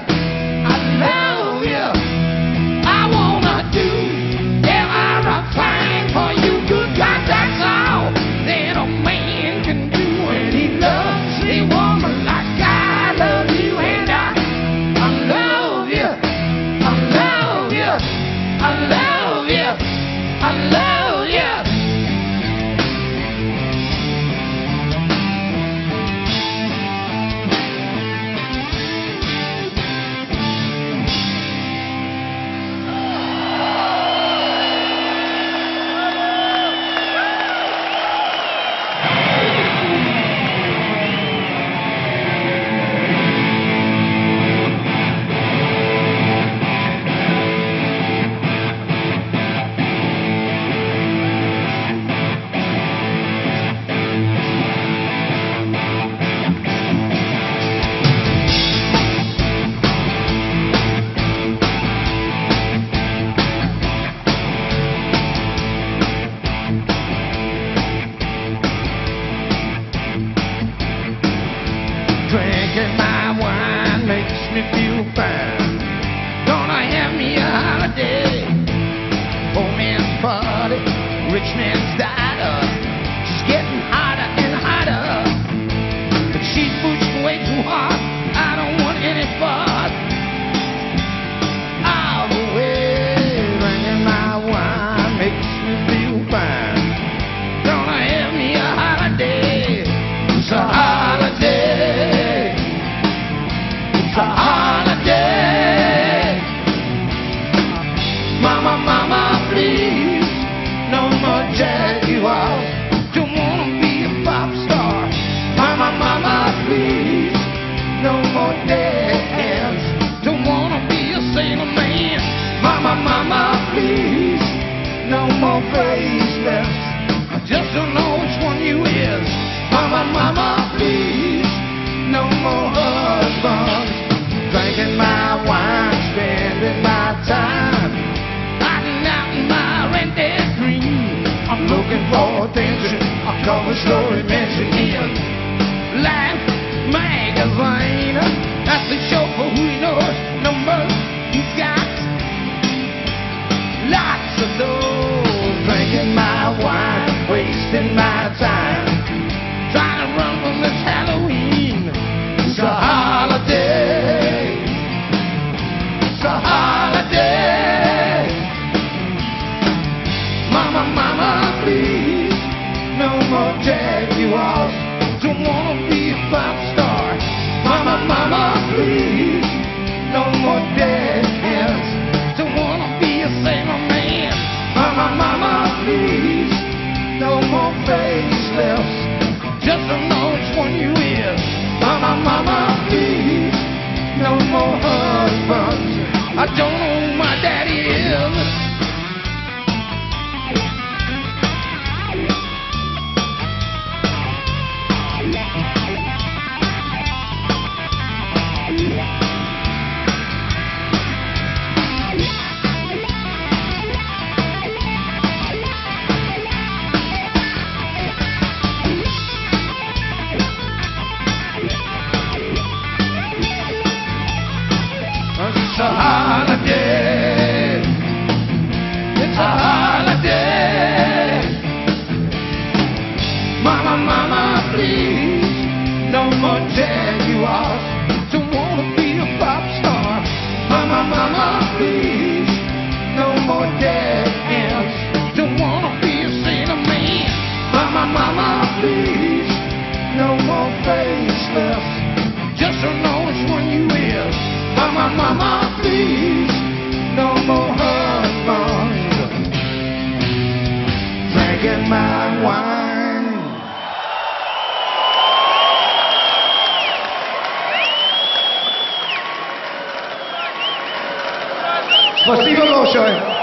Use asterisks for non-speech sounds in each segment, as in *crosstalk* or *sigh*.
I love you. please. No more dance. Don't wanna be a single man. Mama, mama, please. No more faceless. I just don't know which one you is. Mama, mama, please. No more husband. Drinking my wine, spending my time. Hiding out in my rented dream. I'm looking for attention. I'm coming story man. the show. please. No more dare you are. Don't wanna be a pop star. Mama, mama, please. No more dare ants. Don't wanna be a cinnamon. Mama, mama, please. No more faceless. Just don't know which one you is. Mama, mama, please. No more husband. Drinking my wine. Mas sigam.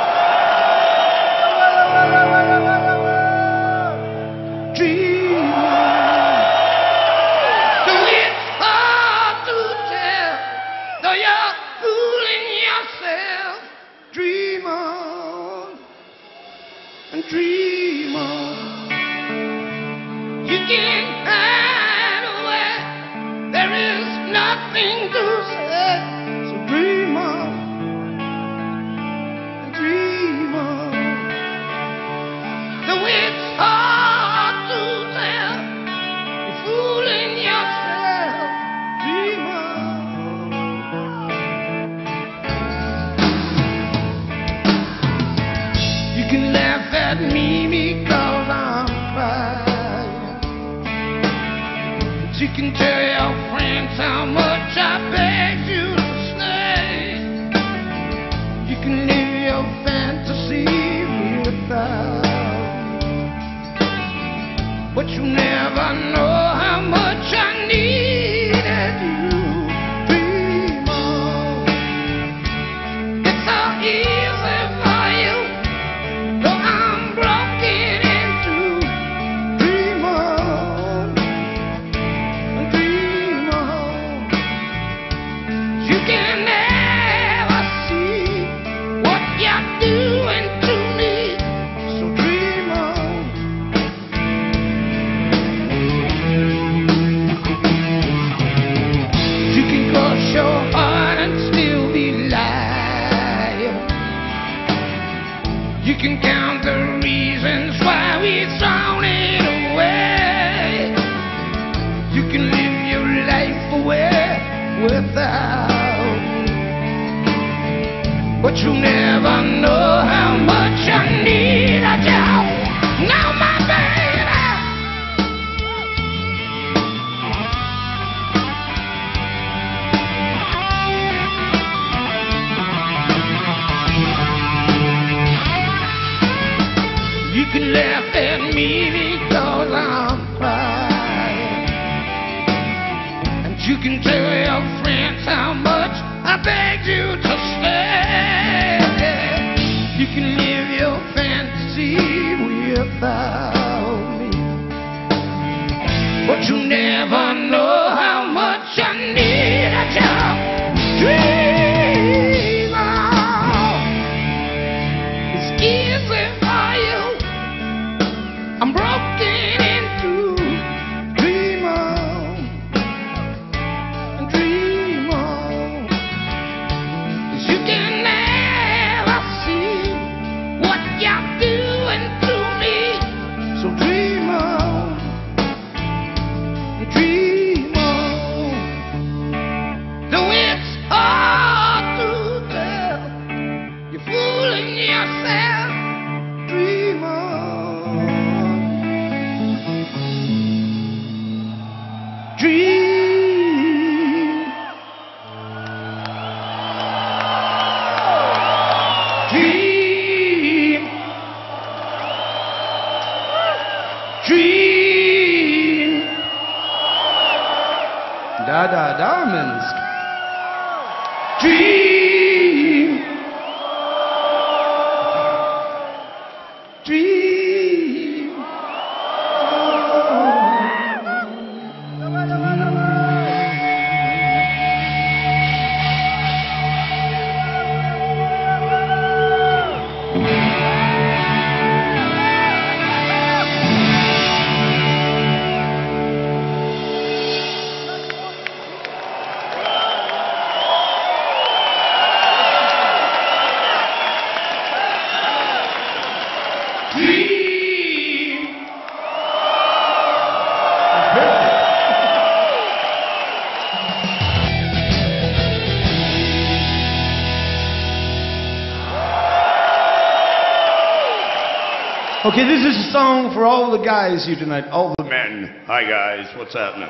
Okay, this is a song for all the guys here tonight, all the men. Hi, guys, what's happening?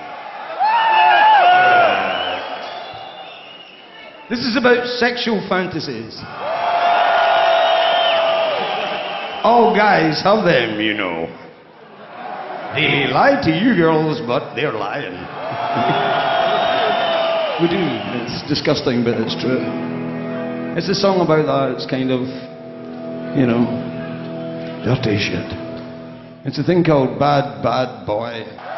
This is about sexual fantasies. All guys have them, you know. They lie to you girls, but they're lying. we do. It's disgusting, but it's true. It's a song about that. It's kind of, you know. It's a thing called Bad Bad Boy.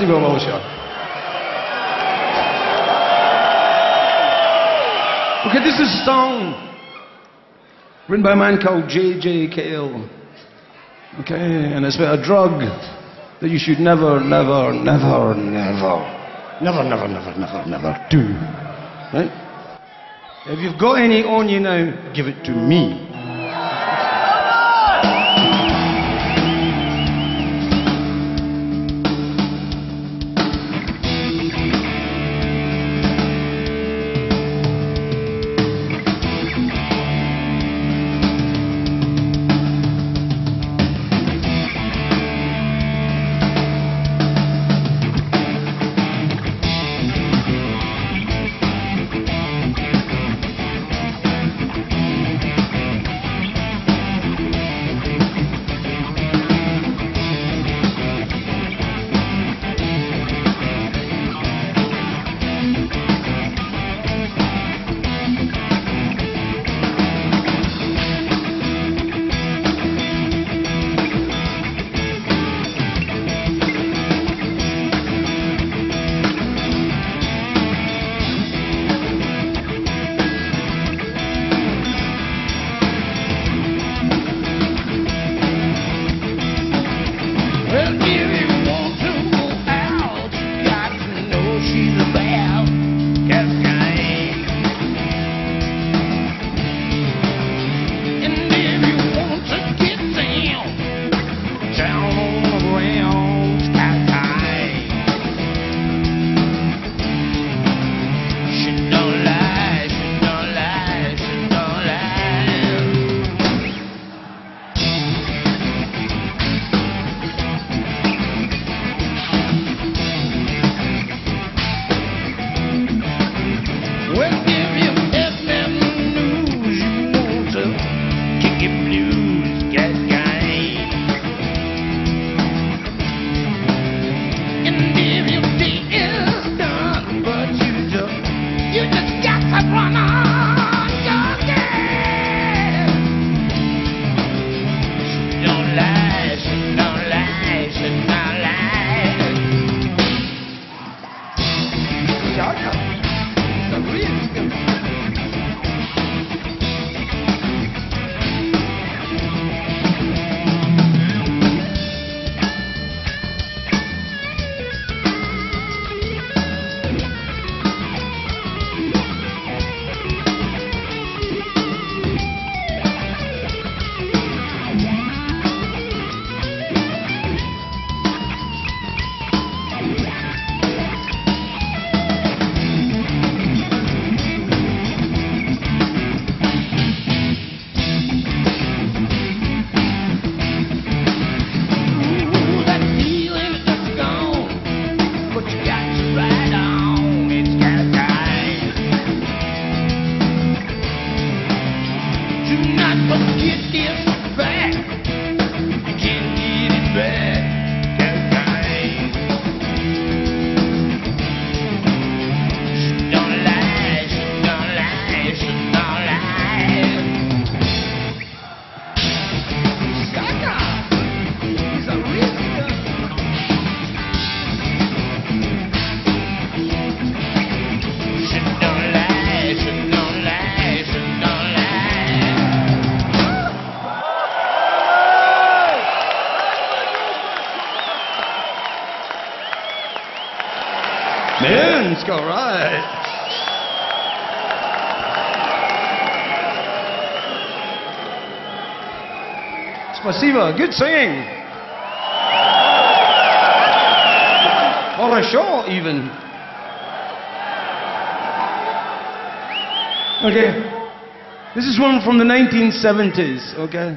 Steve Omosha. Okay, this is a song written by a man called J.J. Cale. Okay, and it's about a drug that you should never, never, never, never, never, never, never, never, never do. Right? If you've got any on you now, give it to me. Minsk, all right. Спасибо. Good singing. Хорошо, even. Okay. This is one from the 1970s, okay?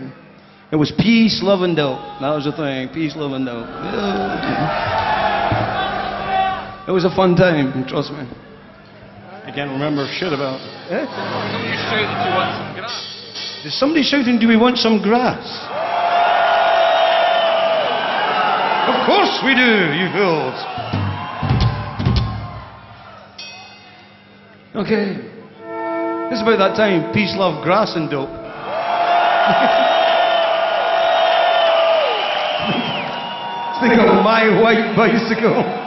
It was peace, love, and dope. That was the thing. Peace, love, and dope. Yeah. It was a fun time, trust me. I can't remember shit about it. Eh? Is somebody shouting, do we want some grass? of course we do, you fools. Okay. It's about that time. Peace, love, grass, and dope. *laughs* Think of my white bicycle.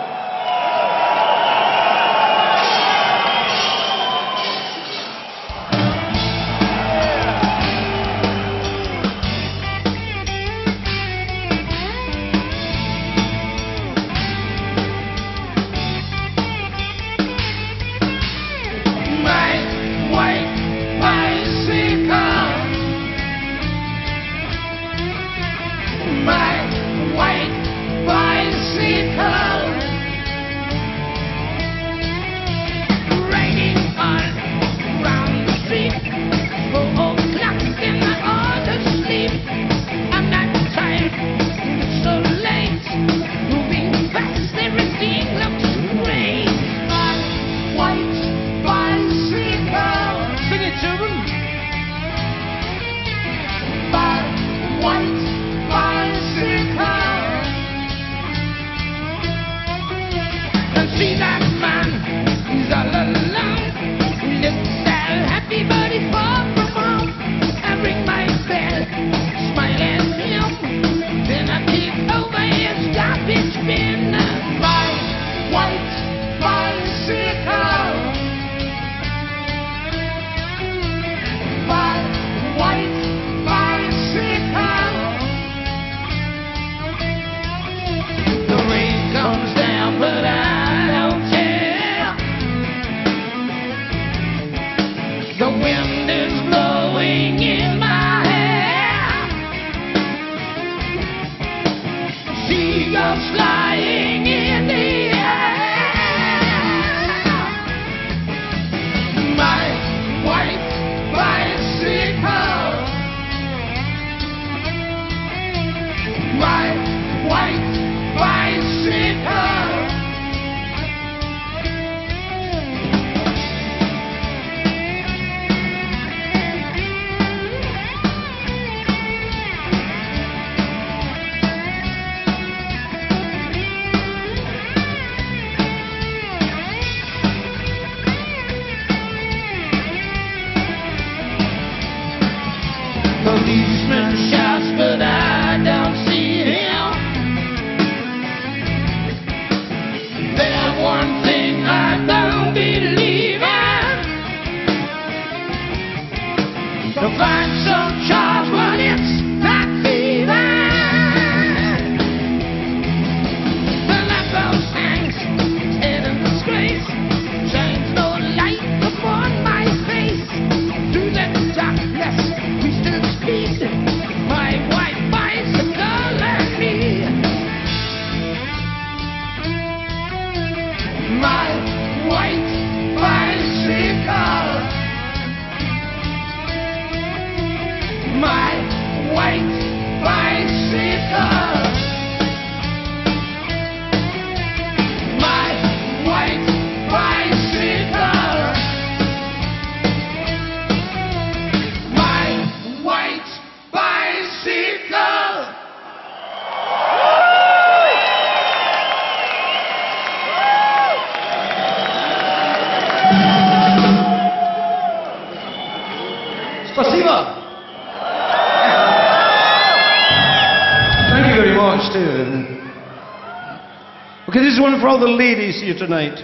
All the ladies here tonight.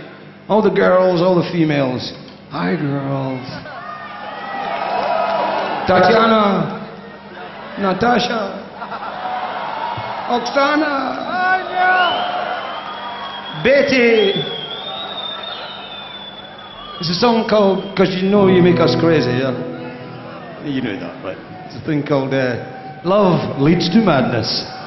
All the girls, all the females. Hi, girls. Tatiana. Natasha. Oksana. Betty. It's a song called Cause You Know You Make Us Crazy, yeah? You know that, right? It's a thing called uh, Love Leads to Madness.